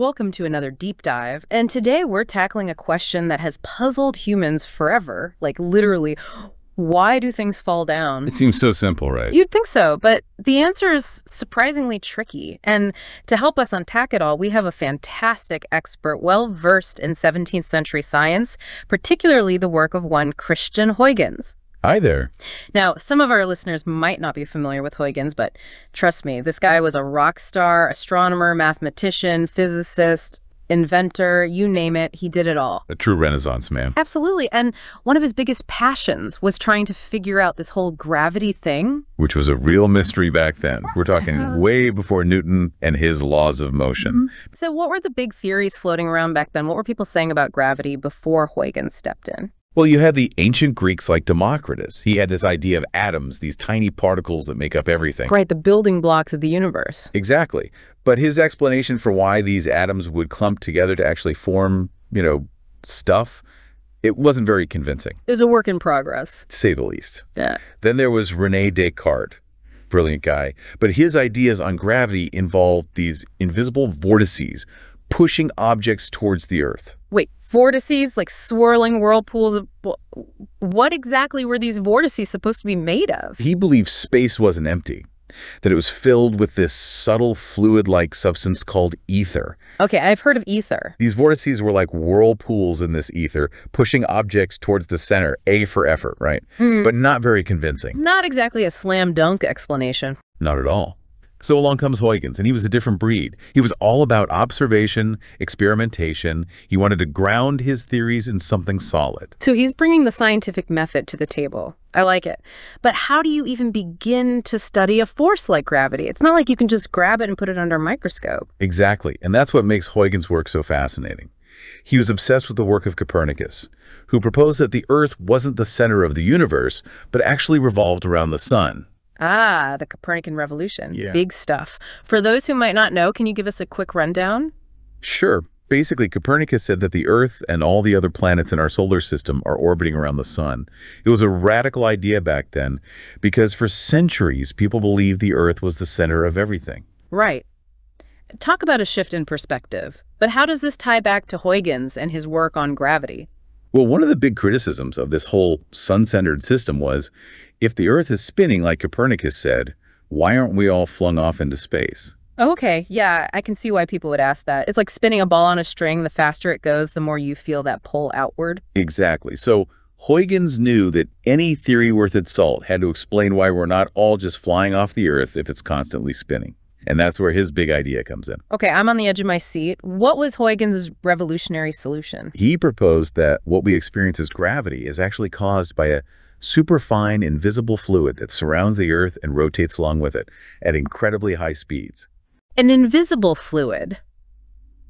Welcome to another deep dive, and today we're tackling a question that has puzzled humans forever, like literally, why do things fall down? It seems so simple, right? You'd think so, but the answer is surprisingly tricky. And to help us unpack it all, we have a fantastic expert well versed in 17th century science, particularly the work of one Christian Huygens. Hi there. Now, some of our listeners might not be familiar with Huygens, but trust me, this guy was a rock star, astronomer, mathematician, physicist, inventor, you name it, he did it all. A true renaissance man. Absolutely. And one of his biggest passions was trying to figure out this whole gravity thing. Which was a real mystery back then. We're talking way before Newton and his laws of motion. Mm -hmm. So what were the big theories floating around back then? What were people saying about gravity before Huygens stepped in? Well, you had the ancient Greeks like Democritus. He had this idea of atoms, these tiny particles that make up everything. Right, the building blocks of the universe. Exactly. But his explanation for why these atoms would clump together to actually form, you know, stuff, it wasn't very convincing. It was a work in progress. To say the least. Yeah. Then there was Rene Descartes. Brilliant guy. But his ideas on gravity involved these invisible vortices pushing objects towards the Earth. Wait, vortices, like swirling whirlpools. What exactly were these vortices supposed to be made of? He believed space wasn't empty, that it was filled with this subtle fluid-like substance called ether. Okay, I've heard of ether. These vortices were like whirlpools in this ether, pushing objects towards the center, A for effort, right? Hmm. But not very convincing. Not exactly a slam dunk explanation. Not at all. So along comes Huygens, and he was a different breed. He was all about observation, experimentation. He wanted to ground his theories in something solid. So he's bringing the scientific method to the table. I like it. But how do you even begin to study a force like gravity? It's not like you can just grab it and put it under a microscope. Exactly, and that's what makes Huygens' work so fascinating. He was obsessed with the work of Copernicus, who proposed that the Earth wasn't the center of the universe, but actually revolved around the sun. Ah, the Copernican revolution. Yeah. Big stuff. For those who might not know, can you give us a quick rundown? Sure. Basically, Copernicus said that the Earth and all the other planets in our solar system are orbiting around the sun. It was a radical idea back then because for centuries, people believed the Earth was the center of everything. Right. Talk about a shift in perspective. But how does this tie back to Huygens and his work on gravity? Well, one of the big criticisms of this whole sun-centered system was, if the Earth is spinning like Copernicus said, why aren't we all flung off into space? Okay, yeah, I can see why people would ask that. It's like spinning a ball on a string. The faster it goes, the more you feel that pull outward. Exactly. So Huygens knew that any theory worth its salt had to explain why we're not all just flying off the Earth if it's constantly spinning. And that's where his big idea comes in. Okay, I'm on the edge of my seat. What was Huygens' revolutionary solution? He proposed that what we experience as gravity is actually caused by a superfine invisible fluid that surrounds the Earth and rotates along with it at incredibly high speeds. An invisible fluid.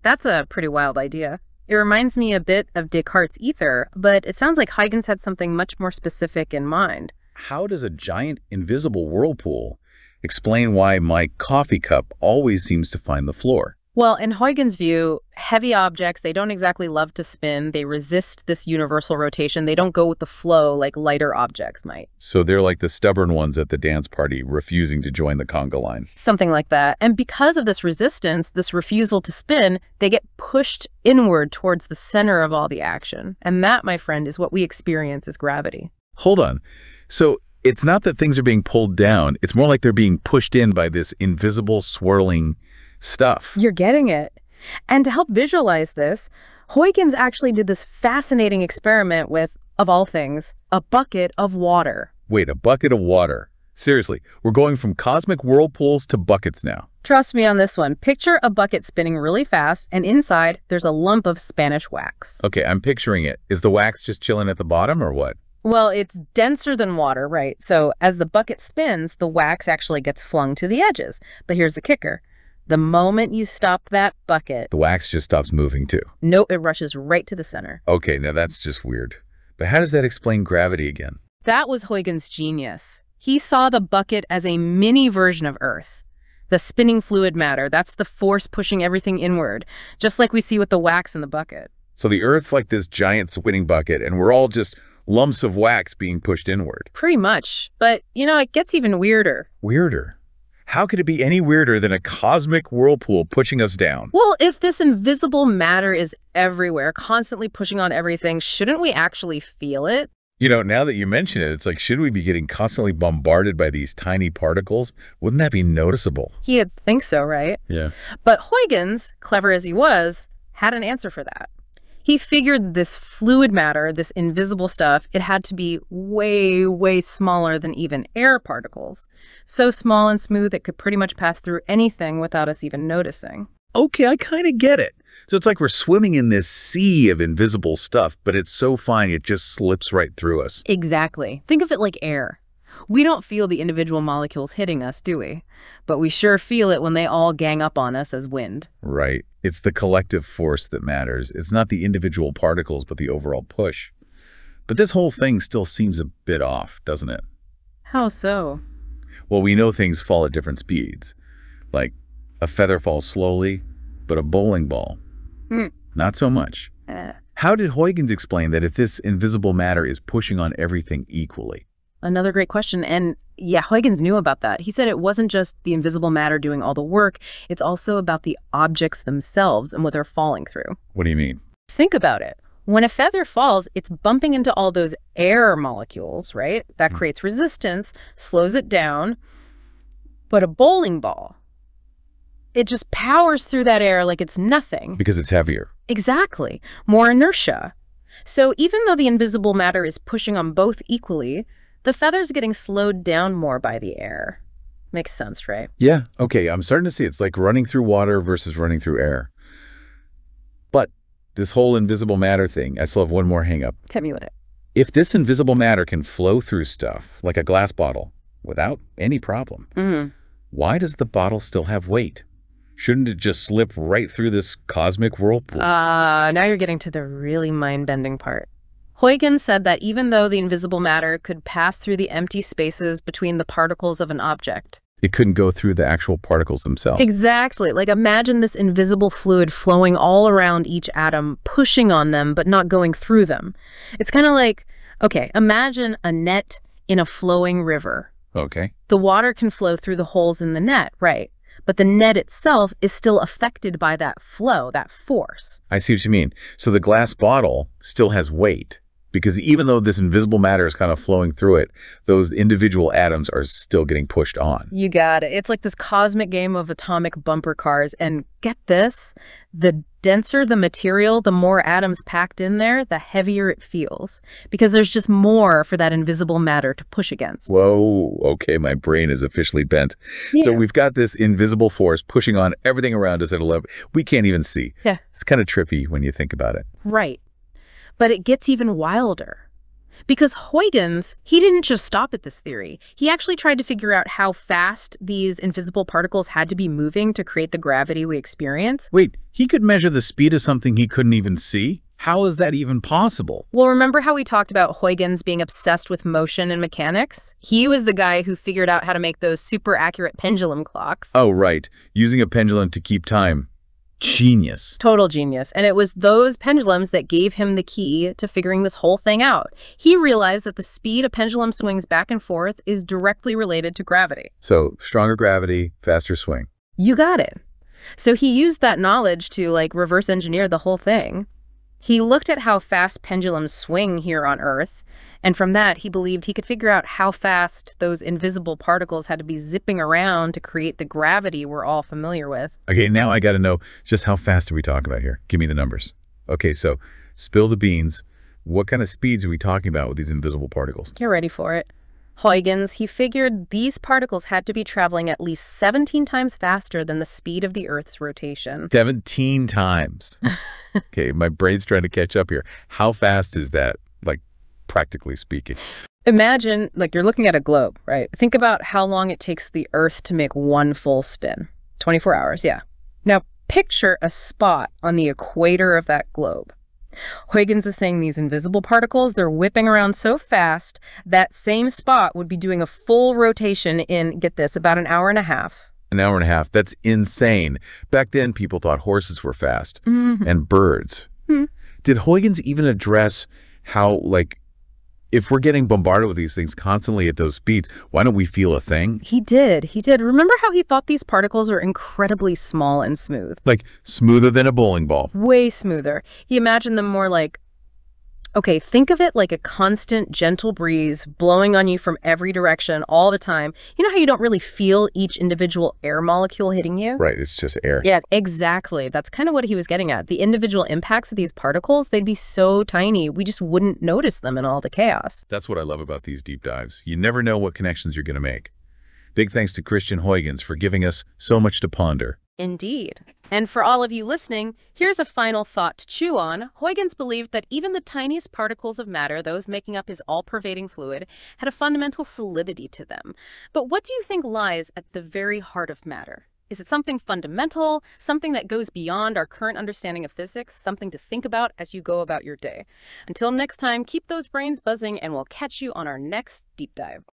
That's a pretty wild idea. It reminds me a bit of Descartes' ether, but it sounds like Huygens had something much more specific in mind. How does a giant invisible whirlpool explain why my coffee cup always seems to find the floor? Well, in Huygens' view, heavy objects, they don't exactly love to spin. They resist this universal rotation. They don't go with the flow like lighter objects might. So they're like the stubborn ones at the dance party refusing to join the conga line. Something like that. And because of this resistance, this refusal to spin, they get pushed inward towards the center of all the action. And that, my friend, is what we experience as gravity. Hold on. So it's not that things are being pulled down. It's more like they're being pushed in by this invisible swirling stuff. You're getting it. And to help visualize this, Huygens actually did this fascinating experiment with, of all things, a bucket of water. Wait, a bucket of water. Seriously, we're going from cosmic whirlpools to buckets now. Trust me on this one. Picture a bucket spinning really fast, and inside there's a lump of Spanish wax. Okay, I'm picturing it. Is the wax just chilling at the bottom or what? Well, it's denser than water, right? So as the bucket spins, the wax actually gets flung to the edges. But here's the kicker. The moment you stop that bucket, The wax just stops moving too. nope, it rushes right to the center. Okay, now that's just weird. But how does that explain gravity again? That was Huygens' genius. He saw the bucket as a mini version of Earth. The spinning fluid matter, that's the force pushing everything inward, just like we see with the wax in the bucket. So the Earth's like this giant spinning bucket, and we're all just lumps of wax being pushed inward. Pretty much. But, you know, it gets even weirder. Weirder. How could it be any weirder than a cosmic whirlpool pushing us down? Well, if this invisible matter is everywhere, constantly pushing on everything, shouldn't we actually feel it? You know, now that you mention it, it's like, should we be getting constantly bombarded by these tiny particles? Wouldn't that be noticeable? He'd think so, right? Yeah. But Huygens, clever as he was, had an answer for that. He figured this fluid matter, this invisible stuff, it had to be way, way smaller than even air particles. So small and smooth it could pretty much pass through anything without us even noticing. Okay, I kind of get it. So it's like we're swimming in this sea of invisible stuff, but it's so fine it just slips right through us. Exactly. Think of it like air. We don't feel the individual molecules hitting us, do we? But we sure feel it when they all gang up on us as wind. Right. It's the collective force that matters. It's not the individual particles, but the overall push. But this whole thing still seems a bit off, doesn't it? How so? Well, we know things fall at different speeds. Like a feather falls slowly, but a bowling ball, Hmm. not so much. Eh. How did Huygens explain that if this invisible matter is pushing on everything equally? Another great question. And yeah, Huygens knew about that. He said it wasn't just the invisible matter doing all the work, it's also about the objects themselves and what they're falling through. What do you mean? Think about it. When a feather falls, it's bumping into all those air molecules, right? That Hmm. creates resistance, slows it down. But a bowling ball, it just powers through that air like it's nothing. Because it's heavier. Exactly. More inertia. So even though the invisible matter is pushing on both equally, the feather's getting slowed down more by the air. Makes sense, right? Yeah. Okay, I'm starting to see it's like running through water versus running through air. But this whole invisible matter thing, I still have one more hang up. Hit me with it. If this invisible matter can flow through stuff, like a glass bottle, without any problem, Mm. why does the bottle still have weight? Shouldn't it just slip right through this cosmic whirlpool? Uh, now you're getting to the really mind-bending part. Huygens said that even though the invisible matter could pass through the empty spaces between the particles of an object. it couldn't go through the actual particles themselves. Exactly. Like imagine this invisible fluid flowing all around each atom, pushing on them, but not going through them. It's kind of like, okay, imagine a net in a flowing river. Okay. The water can flow through the holes in the net, right? But the net itself is still affected by that flow, that force. I see what you mean. So the glass bottle still has weight because even though this invisible matter is kind of flowing through it, those individual atoms are still getting pushed on. You got it. It's like this cosmic game of atomic bumper cars. And get this the denser the material, the more atoms packed in there, the heavier it feels. Because there's just more for that invisible matter to push against. Whoa, okay, my brain is officially bent. So we've got this invisible force pushing on everything around us at a level we can't even see. Yeah. It's kind of trippy when you think about it. Right. But it gets even wilder. Because Huygens, he didn't just stop at this theory. He actually tried to figure out how fast these invisible particles had to be moving to create the gravity we experience. Wait, he could measure the speed of something he couldn't even see? How is that even possible? Well, remember how we talked about Huygens being obsessed with motion and mechanics? He was the guy who figured out how to make those super accurate pendulum clocks. Oh, right. Using a pendulum to keep time. Genius. Total genius. And it was those pendulums that gave him the key to figuring this whole thing out. He realized that the speed a pendulum swings back and forth is directly related to gravity. So, stronger gravity, faster swing. You got it. So he used that knowledge to like reverse engineer the whole thing. He looked at how fast pendulums swing here on Earth, and from that he believed he could figure out how fast those invisible particles had to be zipping around to create the gravity we're all familiar with. Okay, now I got to know just how fast are we talking about here? Give me the numbers. Okay, so spill the beans. What kind of speeds are we talking about with these invisible particles? Get ready for it. Huygens, he figured these particles had to be traveling at least 17 times faster than the speed of the Earth's rotation. 17 times. okay, my brain's trying to catch up here. How fast is that, like, practically speaking? Imagine, like, you're looking at a globe, right? Think about how long it takes the Earth to make one full spin 24 hours, yeah. Now, picture a spot on the equator of that globe. Huygens is saying these invisible particles, they're whipping around so fast, that same spot would be doing a full rotation in, get this, about an hour and a half. An hour and a half. That's insane. Back then, people thought horses were fast Mhm. and birds. Hmm. Did Huygens even address how, like, if we're getting bombarded with these things constantly at those speeds, why don't we feel a thing? He did. He did. Remember how he thought these particles are incredibly small and smooth? Like smoother than a bowling ball. Way smoother. He imagined them more like Okay, think of it like a constant, gentle breeze blowing on you from every direction all the time. You know how you don't really feel each individual air molecule hitting you? Right, it's just air. Yeah, exactly. That's kind of what he was getting at. The individual impacts of these particles, they'd be so tiny, we just wouldn't notice them in all the chaos. That's what I love about these deep dives. You never know what connections you're going to make. Big thanks to Christian Huygens for giving us so much to ponder. Indeed. And for all of you listening, here's a final thought to chew on. Huygens believed that even the tiniest particles of matter, those making up his all-pervading fluid, had a fundamental solidity to them. But what do you think lies at the very heart of matter? Is it something fundamental, something that goes beyond our current understanding of physics, something to think about as you go about your day? Until next time, keep those brains buzzing and we'll catch you on our next deep dive.